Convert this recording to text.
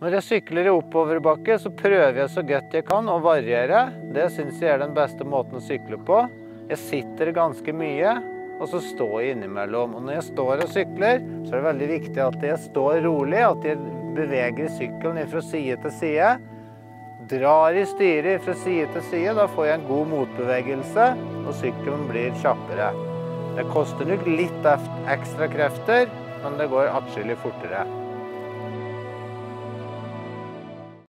Når jeg sykler i oppoverbakke, så prøver jeg så godt jeg kan å variere. Det syns jeg er den beste måten å sykle på. Jeg sitter ganske mye, og så står jeg innimellom. Og når jeg står og sykler, så er det veldig viktig at jeg står rolig, at jeg beveger sykkelen fra side til side. Drar i styret fra side til side, da får jeg en god motbevegelse, og sykkelen blir kjappere. Det koster nok litt ekstra krefter, men det går atskillig fortere.